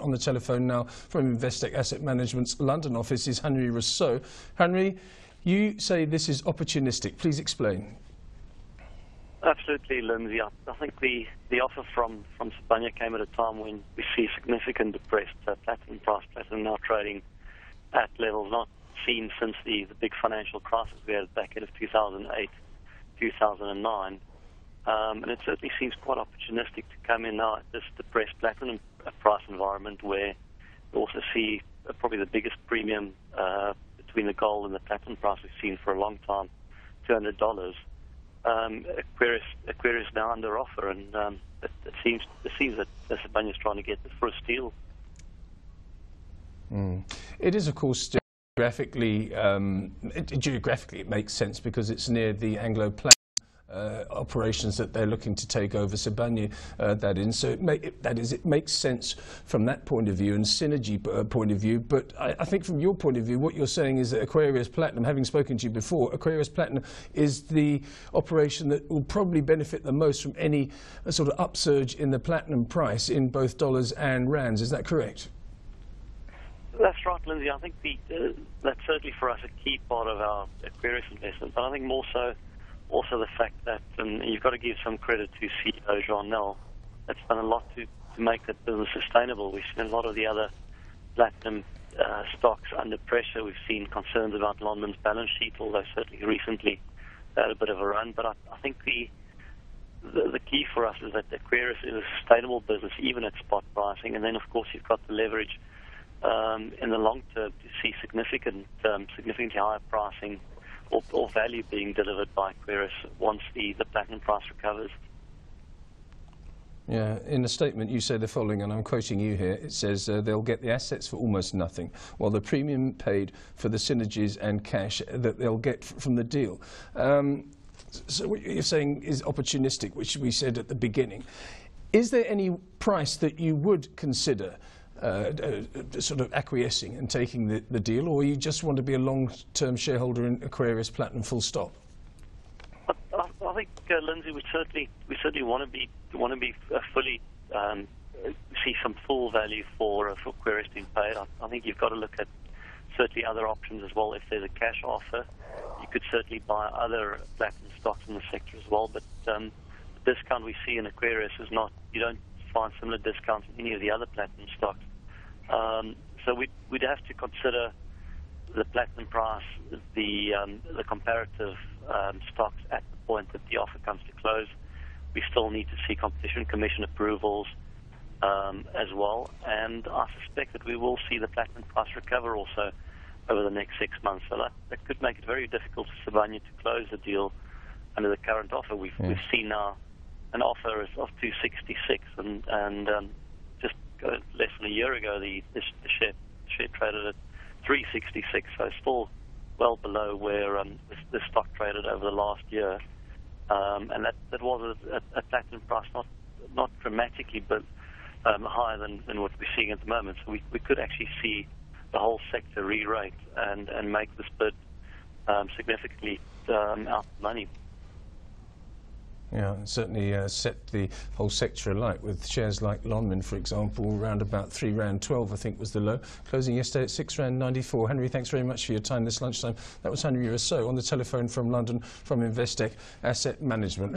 On the telephone now from Investec Asset Management's London office is Hanre Rossouw. Hanre, you say this is opportunistic. Please explain. Absolutely, Lindsay. I, think the, the offer from, from Sibanye came at a time when we see significant depressed uh, platinum price, platinum now trading at levels not seen since the, the big financial crisis we had back in 2008, 2009. Um, and it certainly seems quite opportunistic to come in now at this depressed platinum price environment where we also see uh, probably the biggest premium uh, between the gold and the platinum price we've seen for a long time, $200. Um, Aquarius, now under offer, and um, it, seems that Sibanye is trying to get the first deal. Mm. It is, of course, geographically, um, it, geographically it makes sense because it's near the Anglo uh, operations that they're looking to take over Sibanye uh, that in. So it, it, that is, it makes sense from that point of view and synergy uh, point of view. But I, I, think from your point of view, what you're saying is that Aquarius Platinum, having spoken to you before, Aquarius Platinum is the operation that will probably benefit the most from any uh, sort of upsurge in the platinum price in both dollars and rands. Is that correct? That's right, Lindsay. I think the, uh, that's certainly for us a key part of our Aquarius investment. But I think more so also the fact that um, you've got to give some credit to CEO Jean Nel. That's done a lot to, to make that business sustainable. We've seen a lot of the other platinum uh, stocks under pressure. We've seen concerns about Lonmin's balance sheet, although certainly recently had a bit of a run. But I, I think the, the, the key for us is that Aquarius is a sustainable business, even at spot pricing. And then, of course, you've got the leverage um, in the long term to see significant, um, significantly higher pricing or, or value being delivered by Aquarius once the, the platinum price recovers. Yeah, in a statement you say the following, and I'm quoting you here. It says uh, they'll get the assets for almost nothing, while the premium paid for the synergies and cash that they'll get from the deal. Um, so what you're saying is opportunistic, which we said at the beginning. Is there any price that you would consider uh, uh, sort of acquiescing and taking the, the deal, or you just want to be a long-term shareholder in Aquarius Platinum full stop? I, I, think, uh, Lindsay, we certainly we certainly want to be want to be uh, fully um, see some full value for uh, for Aquarius being paid. I, I, think you've got to look at certainly other options as well. If there's a cash offer, you could certainly buy other platinum stocks in the sector as well. But um, the discount we see in Aquarius is not you don't find similar discounts in any of the other platinum stocks. Um, so we'd, we'd have to consider the platinum price, the, um, the comparative um, stocks at the point that the offer comes to close. We still need to see Competition Commission approvals um, as well, and I suspect that we will see the platinum price recover also over the next six months. So that, that could make it very difficult for Sibanye to close the deal under the current offer. We've, yeah. we've seen now an offer of 266, and, and um, less than a year ago, the, the, share, share traded at 366, so still well below where um, the, the, stock traded over the last year. Um, and that, that was a, a, platinum price, not not dramatically, but um, higher than, than what we're seeing at the moment. So we, we could actually see the whole sector re-rate and, and make this bid um, significantly um, out money. Yeah, certainly uh, set the whole sector alight with shares like Lonmin, for example, around about 3 Rand 12, I think was the low, closing yesterday at 6 Rand 94. Hanre, thanks very much for your time this lunchtime. That was Hanre Rossouw on the telephone from London from Investec Asset Management.